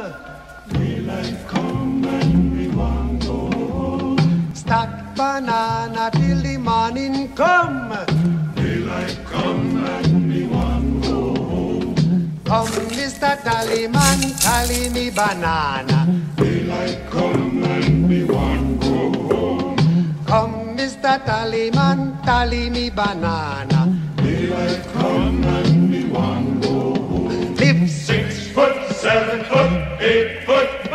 komme. Vielleicht kommen wir morgen Stack Banana till the morning come. Vielleicht kommen wir morgen Come, Mr. Tallyman, tally me banana. Daylight come and me one go home. Come, Mr. Tallyman, tally me banana. Daylight come and me one go home. Live six foot, seven foot eight foot